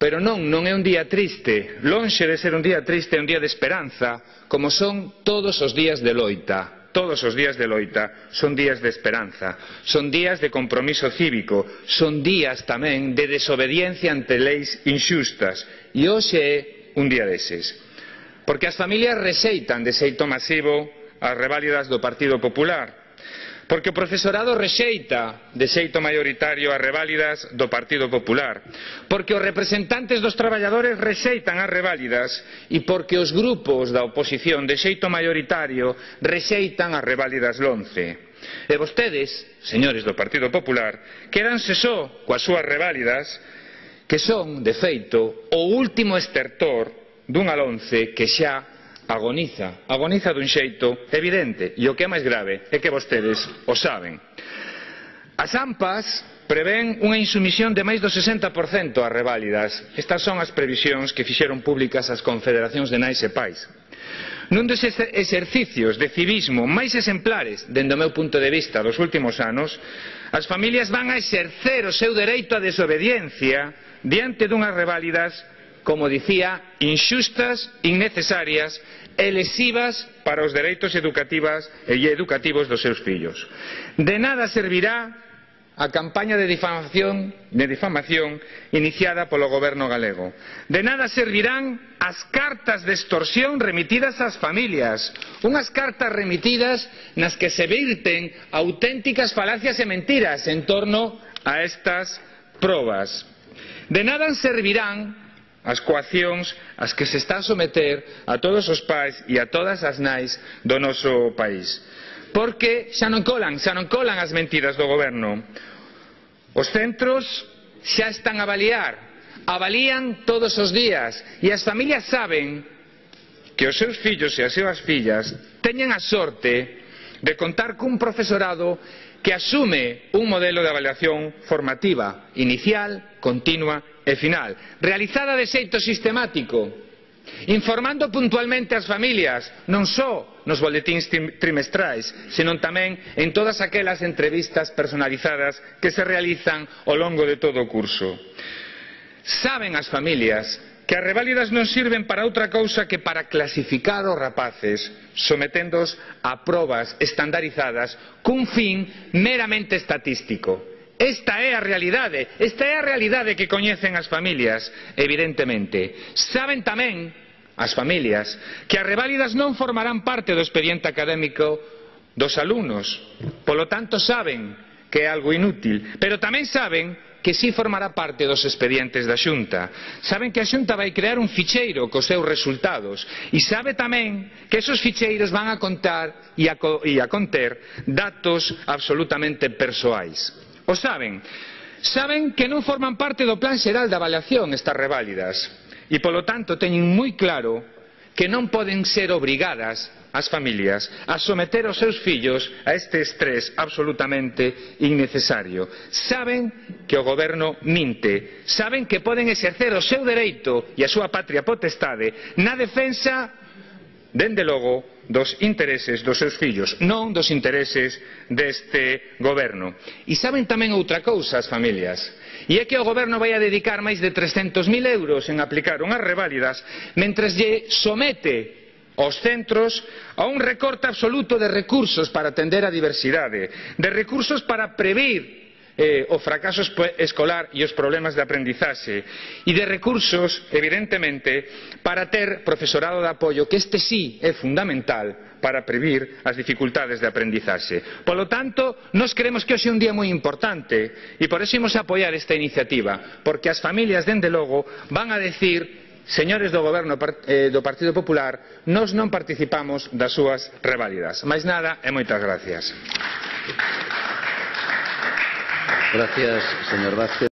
Pero non, non é un día triste. Lonxe de ser un día triste, é un día de esperanza, como son todos os días de loita. Todos os días de loita son días de esperanza, son días de compromiso cívico, son días tamén de desobediencia ante leis inxustas. E hoxe é un día deses. Porque as familias rexeitan de xeito masivo as reválidas do Partido Popular, porque o profesorado rexeita de xeito maioritario as reválidas do Partido Popular, porque os representantes dos traballadores rexeitan as reválidas e porque os grupos da oposición de xeito maioritario rexeitan as reválidas lonce. E vostedes, señores do Partido Popular, quedanse só coas súas reválidas, que son, de feito, o último estertor dunha lonce que xa agoniza, agoniza dun xeito evidente e o que é máis grave é que vostedes o saben. As AMPAs prevén unha insumisión de máis do 60% ás reválidas. Estas son as previsións que fixeron públicas as confederacións de nais e pais. Nun dos exercicios de civismo máis exemplares, dende o meu punto de vista, dos últimos anos, as familias van a exercer o seu dereito á desobediencia diante dunhas reválidas como dicía, inxustas, innecesarias e lesivas para os dereitos educativas e educativos dos seus fillos. De nada servirá a campaña de difamación, de difamación iniciada polo goberno galego. De nada servirán as cartas de extorsión remitidas ás familias, unhas cartas remitidas nas que se virten auténticas falacias e mentiras en torno a estas probas. De nada servirán as coaccións ás que se están someter a todos os pais e a todas as nais do noso país. Porque xa non colan, xa non colan as mentiras do goberno. Os centros xa están a avaliar, avalían todos os días e as familias saben que os seus fillos e as súas fillas teñen a sorte de contar cun profesorado que asume un modelo de avaliación formativa inicial, continua e final, realizada de xeito sistemático, informando puntualmente as familias, non só nos boletíns trimestrais, senón tamén en todas aquelas entrevistas personalizadas que se realizan ao longo de todo o curso. Saben as familias que as reválidas non sirven para outra cousa que para clasificar os rapaces someténdoos a probas estandarizadas cun fin meramente estatístico. Esta é a realidade, esta é a realidade que coñecen as familias, evidentemente. Saben tamén as familias que as reválidas non formarán parte do expediente académico dos alumnos. Polo tanto, saben que é algo inútil, pero tamén saben que sí formará parte dos expedientes da Xunta. Saben que a Xunta vai crear un ficheiro cos seus resultados e sabe tamén que esos ficheiros van a contar e a, co e a conter datos absolutamente persoais. O saben? Saben que non forman parte do plan xeral de avaliación estas reválidas e, polo tanto, teñen moi claro que non poden ser obrigadas as familias a someter os seus fillos a este estrés absolutamente innecesario. Saben que o goberno minte, saben que poden exercer o seu dereito e a súa patria potestade na defensa, dende logo, dos intereses dos seus fillos, non dos intereses deste goberno. E saben tamén outra cousa as familias, e é que o goberno vai a dedicar máis de 300.000 euros en aplicar unhas reválidas mentres lle somete aos centros a un recorte absoluto de recursos para atender a diversidade, de recursos para prever eh, o fracaso escolar e os problemas de aprendizaxe e de recursos evidentemente para ter profesorado de apoio que este sí é fundamental para previr as dificultades de aprendizaxe. Polo tanto, nós creemos que hoxe é un día moi importante e por eso imos apoiar esta iniciativa, porque as familias, dende logo, van a decir señores do goberno eh, do Partido Popular, nós non participamos das súas reválidas. Mais nada e moitas gracias. Gracias, señor Vázquez.